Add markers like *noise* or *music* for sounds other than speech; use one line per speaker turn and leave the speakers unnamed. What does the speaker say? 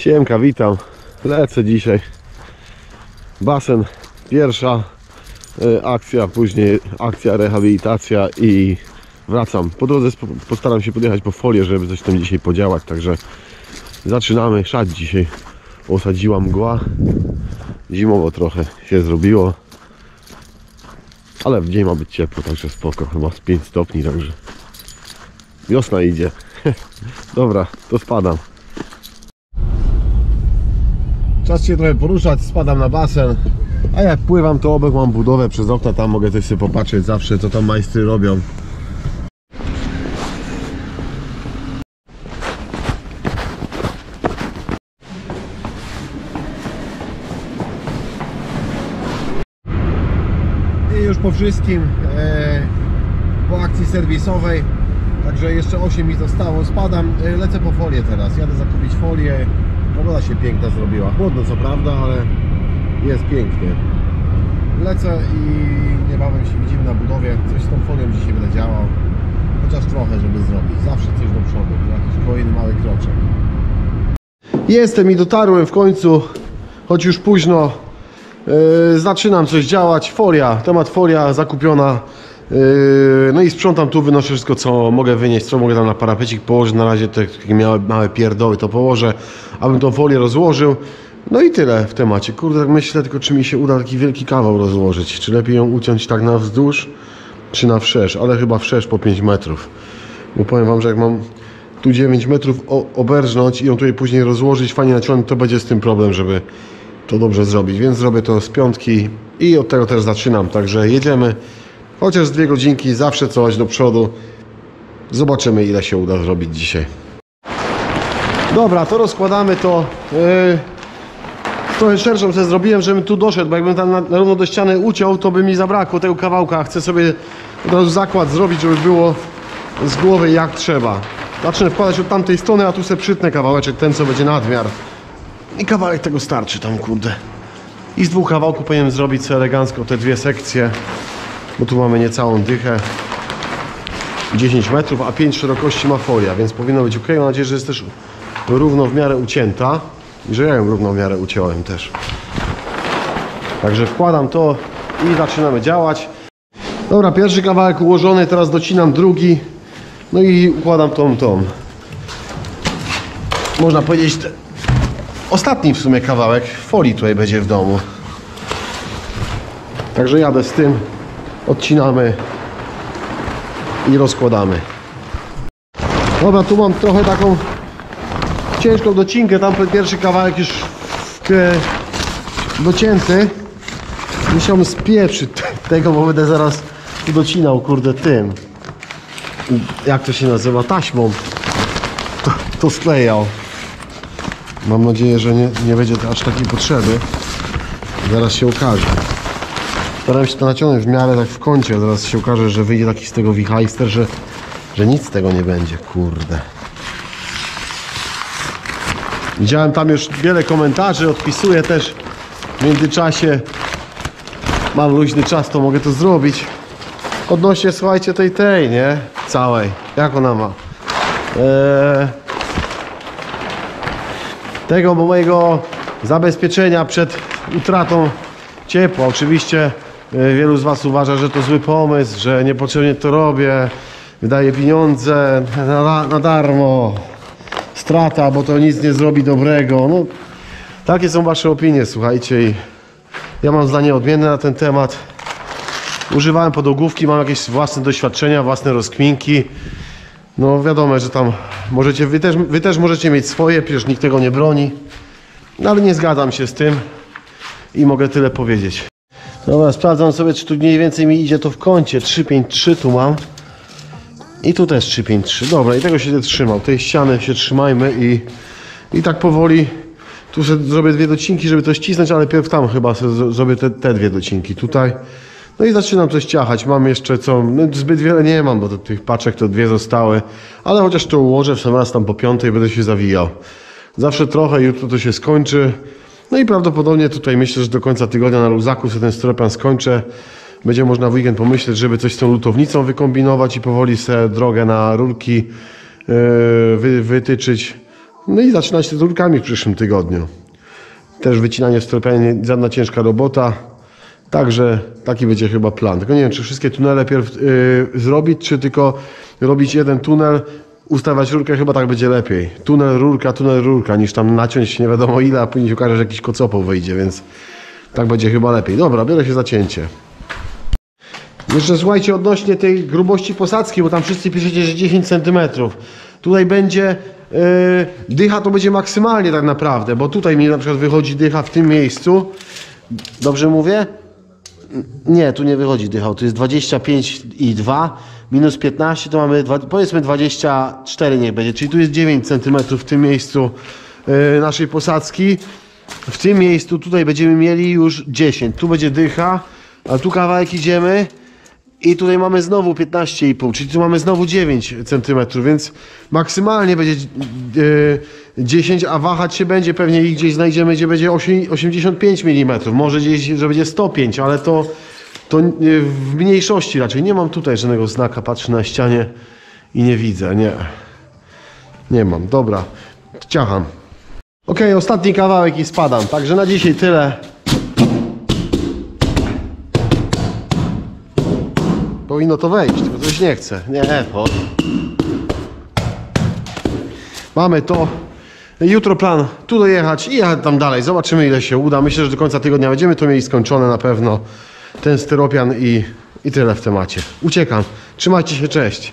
Siemka, witam. Lecę dzisiaj. Basen, pierwsza e, akcja, później akcja rehabilitacja i wracam. Po drodze postaram się podjechać po folię, żeby coś tam dzisiaj podziałać, także zaczynamy szać dzisiaj. Osadziła mgła. Zimowo trochę się zrobiło. Ale w dzień ma być ciepło, także spoko. Chyba z 5 stopni, także wiosna idzie. *laughs* Dobra, to spadam. Czas się trochę poruszać, spadam na basen. A jak pływam, to obok mam budowę przez okna, tam mogę coś sobie popatrzeć zawsze, co tam majstry robią. I już po wszystkim, e, po akcji serwisowej, także jeszcze 8 mi zostało, spadam, e, lecę po folię teraz, jadę zakupić folię, pogoda się piękna zrobiła, chłodno co prawda, ale jest pięknie. Lecę i niebawem się widzimy na budowie, coś z tą folią dzisiaj będę działał, chociaż trochę, żeby zrobić, zawsze coś do przodu, jakiś kolejny mały kroczek. Jestem i dotarłem w końcu, choć już późno, Yy, zaczynam coś działać, folia, temat folia zakupiona. Yy, no i sprzątam tu, wynoszę wszystko co mogę wynieść, co mogę tam na parapecik położyć. Na razie te takie małe, pierdoły to położę, abym tą folię rozłożył. No i tyle w temacie. Kurde, tak myślę tylko, czy mi się uda taki wielki kawał rozłożyć. Czy lepiej ją uciąć tak na wzdłuż, czy na wszerz, ale chyba wszerz po 5 metrów. Bo powiem Wam, że jak mam tu 9 metrów oberżnąć i ją tutaj później rozłożyć, fajnie naciągnąć, to będzie z tym problem, żeby to dobrze zrobić, więc zrobię to z piątki i od tego też zaczynam, także jedziemy, chociaż dwie godzinki, zawsze coś do przodu, zobaczymy ile się uda zrobić dzisiaj. Dobra, to rozkładamy to, yy, trochę szerszą sobie zrobiłem, żebym tu doszedł, bo jakbym tam na, na równo do ściany uciął, to by mi zabrakło tego kawałka, chcę sobie od razu zakład zrobić, żeby było z głowy jak trzeba. Zacznę wkładać od tamtej strony, a tu sobie przytnę kawałeczek, ten co będzie nadmiar. I kawałek tego starczy tam, kurde. I z dwóch kawałków powinienem zrobić elegancko te dwie sekcje, bo tu mamy niecałą dychę. 10 metrów, a 5 szerokości ma folia, więc powinno być ok. Mam nadzieję, że jest też równo w miarę ucięta i że ja ją równo w miarę uciąłem też. Także wkładam to i zaczynamy działać. Dobra, pierwszy kawałek ułożony, teraz docinam drugi. No i układam tą, tą. Można powiedzieć, ostatni w sumie kawałek folii tutaj będzie w domu. Także jadę z tym, odcinamy i rozkładamy. Dobra, tu mam trochę taką ciężką docinkę, tam pierwszy kawałek już docięty. Musiałbym spieprzyć tego, bo będę zaraz docinał, kurde, tym. Jak to się nazywa? Taśmą. To, to sklejał. Mam nadzieję, że nie, nie będzie aż takiej potrzeby. Zaraz się okaże. Staram się to naciągnąć w miarę tak w kącie. Zaraz się okaże, że wyjdzie taki z tego wichajster, że, że nic z tego nie będzie. Kurde. Widziałem tam już wiele komentarzy, odpisuję też w międzyczasie. Mam luźny czas, to mogę to zrobić. Odnośnie, słuchajcie, tej tej, nie? Całej. Jak ona ma? Eee, tego mojego zabezpieczenia przed utratą ciepła. Oczywiście wielu z Was uważa, że to zły pomysł, że niepotrzebnie to robię, wydaję pieniądze na, na darmo, strata, bo to nic nie zrobi dobrego. No, takie są Wasze opinie, słuchajcie. I ja mam zdanie odmienne na ten temat. Używałem podłogówki, mam jakieś własne doświadczenia, własne rozkminki. No wiadomo, że tam możecie, wy też, wy też możecie mieć swoje, przecież nikt tego nie broni. No ale nie zgadzam się z tym i mogę tyle powiedzieć. Dobra, sprawdzam sobie, czy tu mniej więcej mi idzie to w kącie. 353 tu mam. I tu też 353. Dobra, i tego się trzymał. Tej ściany się trzymajmy i, i tak powoli tu sobie zrobię dwie docinki, żeby to ścisnąć, ale pierw tam chyba sobie zro- zrobię te, te dwie docinki tutaj. No i zaczynam coś ciachać. Mam jeszcze co, no zbyt wiele nie mam, bo to, tych paczek to dwie zostały, ale chociaż to ułożę w sam raz tam po piątej będę się zawijał. Zawsze trochę, jutro to się skończy. No i prawdopodobnie tutaj myślę, że do końca tygodnia na luzaku sobie ten stropian skończę. Będzie można w weekend pomyśleć, żeby coś z tą lutownicą wykombinować i powoli sobie drogę na rurki wy, wytyczyć. No i zaczynać z rurkami w przyszłym tygodniu. Też wycinanie styropianu, nie żadna ciężka robota. Także taki będzie chyba plan. Tylko nie wiem, czy wszystkie tunele pierw yy, zrobić, czy tylko robić jeden tunel, ustawiać rurkę, chyba tak będzie lepiej. Tunel, rurka, tunel, rurka, niż tam naciąć nie wiadomo ile, a później się okaże, że jakiś kocopoł wyjdzie, więc tak będzie chyba lepiej. Dobra, biorę się za cięcie. Jeszcze słuchajcie, odnośnie tej grubości posadzki, bo tam wszyscy piszecie, że 10 cm. Tutaj będzie, yy, dycha to będzie maksymalnie tak naprawdę, bo tutaj mi na przykład wychodzi dycha w tym miejscu. Dobrze mówię? Nie, tu nie wychodzi dycha, tu jest 25,2 minus 15 to mamy, powiedzmy 24 niech będzie, czyli tu jest 9 cm w tym miejscu yy, naszej posadzki. W tym miejscu tutaj będziemy mieli już 10, tu będzie dycha, a tu kawałek idziemy i tutaj mamy znowu 15,5, czyli tu mamy znowu 9 cm, więc maksymalnie będzie yy, 10, a wahać się będzie pewnie i gdzieś znajdziemy, gdzie będzie 8, 85 mm, może gdzieś, że będzie 105, ale to, to yy, w mniejszości raczej. Nie mam tutaj żadnego znaka, patrzę na ścianie i nie widzę, nie. Nie mam, dobra, ciacham. Ok, ostatni kawałek i spadam, także na dzisiaj tyle. Powinno to wejść, tylko coś nie chce. Nie, po. Mamy to. Jutro plan tu dojechać i jechać tam dalej. Zobaczymy ile się uda. Myślę, że do końca tygodnia będziemy to mieli skończone na pewno. Ten styropian i, i tyle w temacie. Uciekam. Trzymajcie się, cześć.